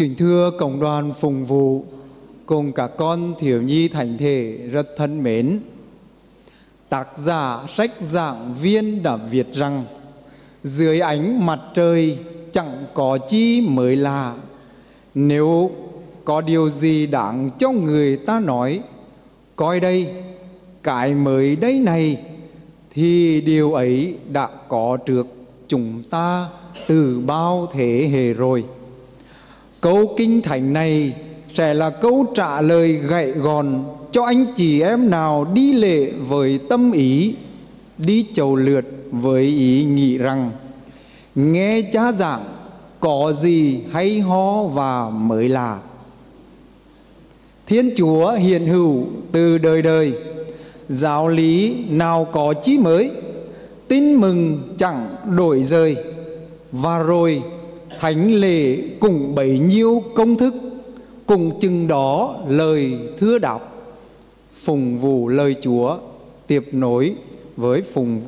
Kính thưa cộng đoàn phụng vụ cùng các con thiếu nhi thành thể rất thân mến. Tác giả sách giảng viên đã viết rằng dưới ánh mặt trời chẳng có chi mới lạ. Nếu có điều gì đáng cho người ta nói, coi đây, cái mới đây này thì điều ấy đã có trước chúng ta từ bao thế hệ rồi. Câu kinh thánh này sẽ là câu trả lời gậy gòn cho anh chị em nào đi lễ với tâm ý, đi chầu lượt với ý nghĩ rằng nghe cha giảng có gì hay ho và mới lạ. Thiên Chúa hiện hữu từ đời đời, giáo lý nào có chí mới, tin mừng chẳng đổi rời, và rồi thánh lễ cùng bấy nhiêu công thức, cùng chừng đó lời thưa đọc phùng vụ lời chúa, tiếp nối với phùng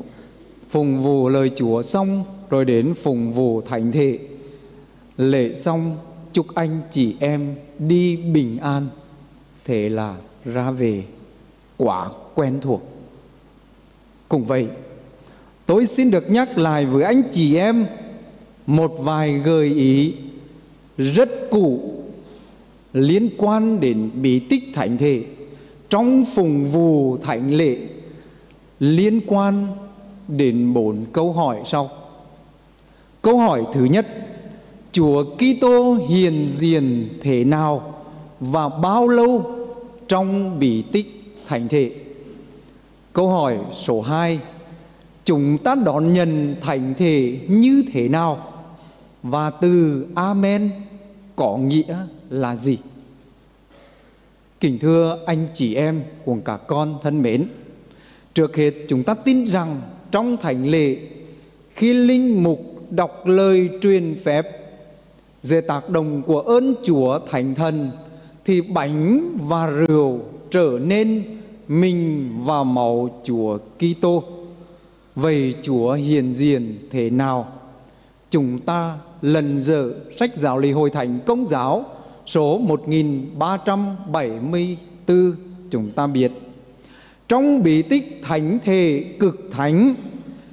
phùng vụ lời chúa xong, rồi đến phùng vụ thánh thể. Lễ xong, chúc anh chị em đi bình an. Thế là ra về quá quen thuộc. Cũng vậy, tôi xin được nhắc lại với anh chị em một vài gợi ý rất cũ liên quan đến bí tích thánh thể trong phùng vù thánh lễ liên quan đến bốn câu hỏi sau. Câu hỏi thứ nhất, Chúa Kitô hiện diện thế nào và bao lâu trong bí tích thánh thể? Câu hỏi số 2, chúng ta đón nhận thánh thể như thế nào? Và từ Amen có nghĩa là gì? Kính thưa anh chị em cùng cả con thân mến, trước hết chúng ta tin rằng trong thánh lễ khi linh mục đọc lời truyền phép dưới tác động của ơn Chúa Thánh Thần thì bánh và rượu trở nên mình và máu Chúa Kitô. Vậy Chúa hiện diện thế nào? Chúng ta lần dở sách giáo lý hội thánh công giáo, số 1374 chúng ta biết. Trong bí tích thánh thể cực thánh,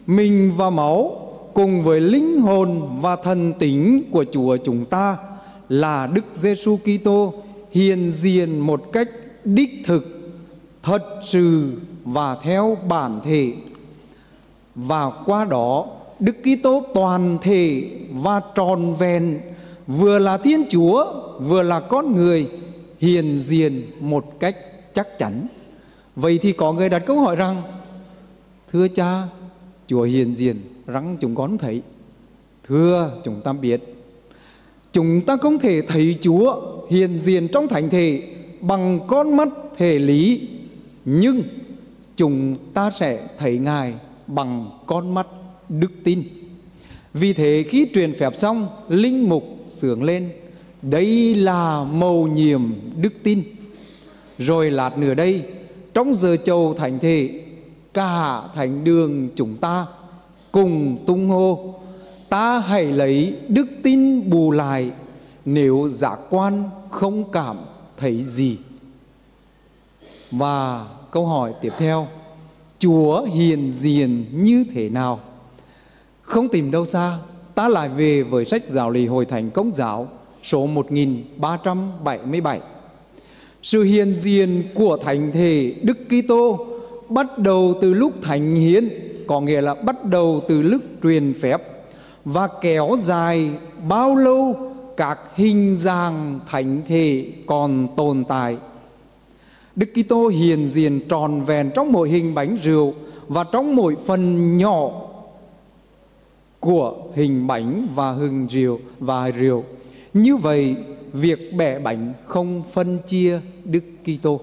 mình và máu cùng với linh hồn và thần tính của Chúa chúng ta là Đức Giêsu Kitô hiện diện một cách đích thực, thật sự và theo bản thể. Và qua đó Đức Kitô toàn thể và tròn vẹn vừa là Thiên Chúa vừa là con người hiền diện một cách chắc chắn. Vậy thì có người đặt câu hỏi rằng Thưa cha, Chúa hiền diện răng chúng con thấy. Thưa chúng ta biết Chúng ta không thể thấy Chúa hiền diện trong thánh thể bằng con mắt thể lý Nhưng chúng ta sẽ thấy Ngài bằng con mắt đức tin. Vì thế khi truyền phép xong, linh mục sướng lên, đây là mầu nhiệm đức tin. Rồi lát nữa đây, trong giờ chầu thành thể, cả thành đường chúng ta cùng tung hô, ta hãy lấy đức tin bù lại nếu giả quan không cảm thấy gì. Và câu hỏi tiếp theo, Chúa hiền diện như thế nào? Không tìm đâu xa, ta lại về với sách giáo lý hội thánh công giáo số 1377. Sự hiện diện của thánh thể Đức Kitô bắt đầu từ lúc thánh hiến, có nghĩa là bắt đầu từ lúc truyền phép và kéo dài bao lâu các hình dạng thánh thể còn tồn tại. Đức Kitô hiện diện tròn vẹn trong mỗi hình bánh rượu và trong mỗi phần nhỏ của hình bánh và hừng rượu và rượu. Như vậy, việc bẻ bánh không phân chia Đức Kitô.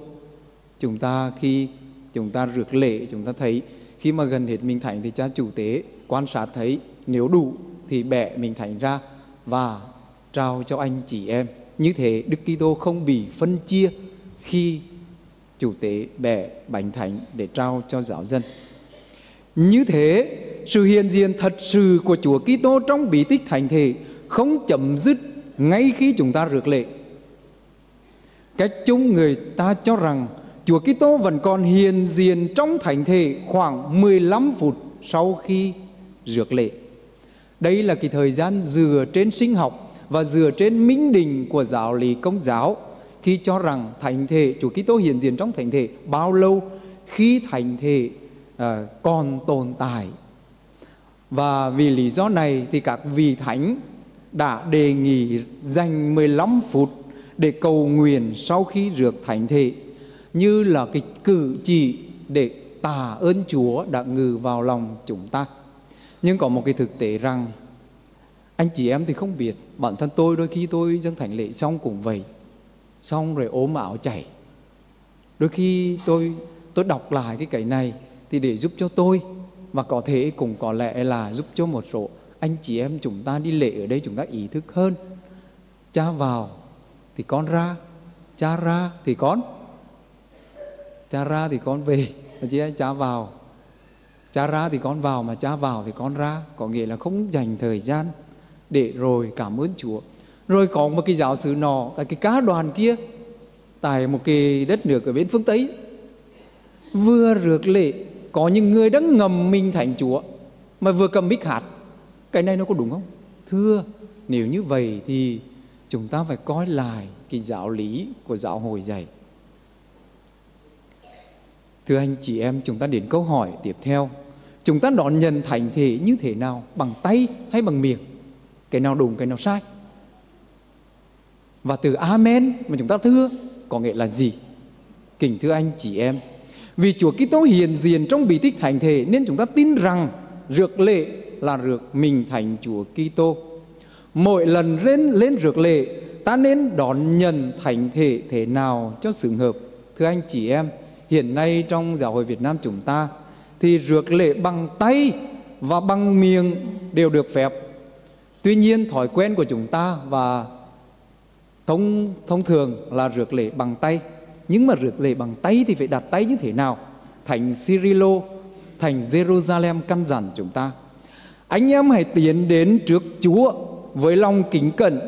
Chúng ta khi chúng ta rước lễ chúng ta thấy khi mà gần hết mình thánh thì cha chủ tế quan sát thấy nếu đủ thì bẻ mình thánh ra và trao cho anh chị em. Như thế Đức Kitô không bị phân chia khi chủ tế bẻ bánh thánh để trao cho giáo dân. Như thế sự hiện diện thật sự của Chúa Kitô trong bí tích thánh thể không chấm dứt ngay khi chúng ta rước lễ. Cách chung người ta cho rằng Chúa Kitô vẫn còn hiện diện trong thánh thể khoảng 15 phút sau khi rước lễ. Đây là cái thời gian dựa trên sinh học và dựa trên minh định của giáo lý công giáo khi cho rằng thánh thể Chúa Kitô hiện diện trong thánh thể bao lâu khi thánh thể uh, còn tồn tại và vì lý do này thì các vị thánh đã đề nghị dành 15 phút để cầu nguyện sau khi rước thánh thể, như là cái cử chỉ để tạ ơn Chúa đã ngự vào lòng chúng ta. Nhưng có một cái thực tế rằng, anh chị em thì không biết, bản thân tôi đôi khi tôi dâng thánh lễ xong cũng vậy, xong rồi ốm áo chảy đôi khi tôi tôi đọc lại cái cái này thì để giúp cho tôi và có thể cũng có lẽ là giúp cho một số anh chị em chúng ta đi lễ ở đây chúng ta ý thức hơn. Cha vào thì con ra, cha ra thì con, cha ra thì con về. Chị em cha vào, cha ra thì con vào mà cha vào thì con ra. Có nghĩa là không dành thời gian để rồi cảm ơn Chúa. Rồi có một cái giáo sư nọ, cái cá đoàn kia, tại một cái đất nước ở bên phương Tây, vừa rước lễ có những người đang ngầm mình thành Chúa mà vừa cầm mic hát cái này nó có đúng không? Thưa, nếu như vậy thì chúng ta phải coi lại cái giáo lý của giáo hội dạy. Thưa anh chị em, chúng ta đến câu hỏi tiếp theo. Chúng ta đón nhận thành thể như thế nào? Bằng tay hay bằng miệng? Cái nào đúng, cái nào sai? Và từ amen mà chúng ta thưa có nghĩa là gì? Kính thưa anh chị em vì Chúa Kitô hiện diện trong bí tích thánh thể nên chúng ta tin rằng rước lễ là rước mình thành Chúa Kitô. Mỗi lần lên lên rước lễ, ta nên đón nhận thánh thể thế nào cho sự hợp. Thưa anh chị em, hiện nay trong giáo hội Việt Nam chúng ta thì rước lễ bằng tay và bằng miệng đều được phép. Tuy nhiên thói quen của chúng ta và thông thông thường là rước lễ bằng tay nhưng mà rước lễ bằng tay thì phải đặt tay như thế nào? Thành Cyrilo thành Jerusalem căn dặn chúng ta. Anh em hãy tiến đến trước Chúa với lòng kính cẩn.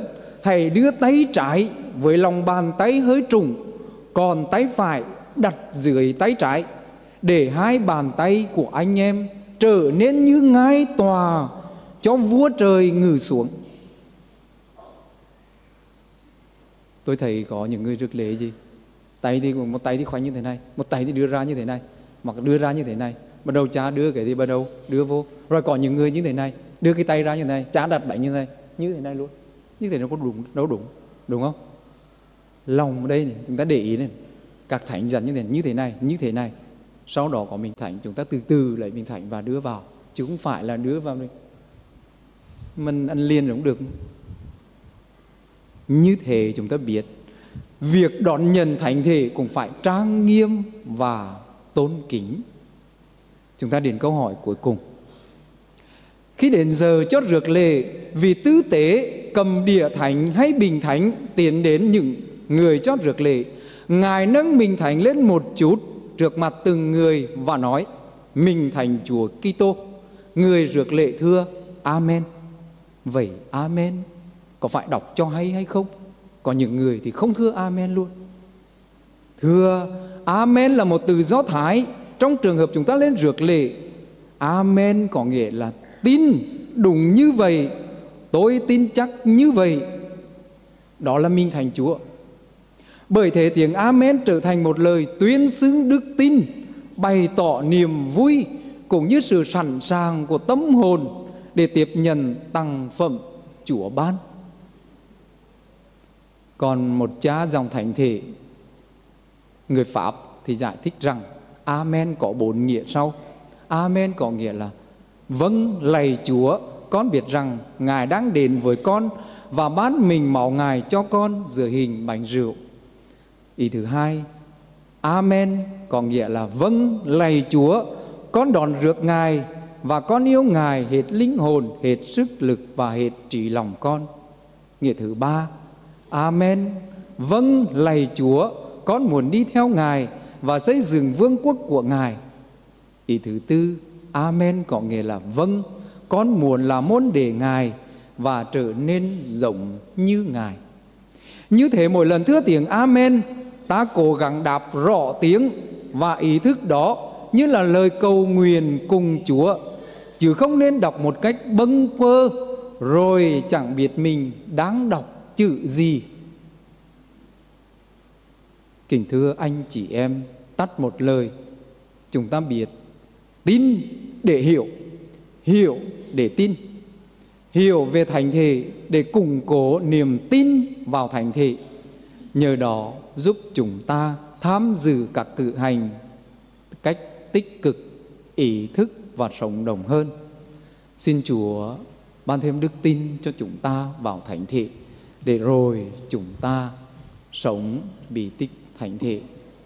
Hãy đưa tay trái với lòng bàn tay hơi trùng, còn tay phải đặt dưới tay trái, để hai bàn tay của anh em trở nên như ngai tòa cho vua trời ngự xuống. Tôi thấy có những người rước lễ gì? Tay thì một tay thì khoanh như thế này một tay thì đưa ra như thế này hoặc đưa ra như thế này bắt đầu cha đưa cái thì bắt đầu đưa vô. Rồi có những người như thế này đưa cái tay ra như thế này cha đặt bánh như thế này như thế này luôn. Như thế nó có đúng đâu đúng đúng không? Lòng ở đây này, chúng ta để ý này các thánh dần như thế như thế này như thế này. Sau đó có mình thánh chúng ta từ từ lấy mình thánh và đưa vào chứ không phải là đưa vào mình. Mình ăn liền cũng được. Như thế chúng ta biết việc đón nhận thánh thể cũng phải trang nghiêm và tôn kính. Chúng ta đến câu hỏi cuối cùng. Khi đến giờ chót rước lễ, vì tư tế cầm địa thánh hay bình thánh tiến đến những người chót rước lễ, ngài nâng mình thánh lên một chút trước mặt từng người và nói, mình thành chúa Kitô, người rước lễ thưa, amen. Vậy amen có phải đọc cho hay hay không? Có những người thì không thưa amen luôn. Thưa, amen là một từ do thái. Trong trường hợp chúng ta lên rước lễ amen có nghĩa là tin đúng như vậy, tôi tin chắc như vậy. Đó là minh thành chúa. Bởi thế tiếng amen trở thành một lời tuyên xưng đức tin, bày tỏ niềm vui cũng như sự sẵn sàng của tâm hồn để tiếp nhận tăng phẩm chúa ban còn một cha dòng thánh thể, người Pháp thì giải thích rằng, Amen có bốn nghĩa sau. Amen có nghĩa là Vâng lạy Chúa, Con biết rằng Ngài đang đến với con Và bán mình máu Ngài cho con Giữa hình bánh rượu Ý thứ hai, Amen có nghĩa là Vâng lạy Chúa, Con đón rước Ngài Và con yêu Ngài hết linh hồn, Hết sức lực và hết trí lòng con Nghĩa thứ ba Amen. Vâng, lạy Chúa, con muốn đi theo Ngài và xây dựng vương quốc của Ngài. Ý thứ tư, Amen có nghĩa là vâng, con muốn là môn để Ngài và trở nên rộng như Ngài. Như thế mỗi lần thưa tiếng Amen, ta cố gắng đạp rõ tiếng và ý thức đó như là lời cầu nguyện cùng Chúa, chứ không nên đọc một cách bâng quơ rồi chẳng biết mình đang đọc chữ gì. Kính thưa anh chị em, tắt một lời, chúng ta biết tin để hiểu, hiểu để tin. Hiểu về thành thể để củng cố niềm tin vào thành thể. Nhờ đó giúp chúng ta tham dự các cử hành cách tích cực ý thức và sống đồng hơn. Xin chúa ban thêm đức tin cho chúng ta vào thánh thị để rồi chúng ta sống bị tích thánh thể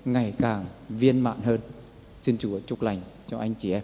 ngày càng viên mãn hơn. Xin chúa chúc lành cho anh chị em.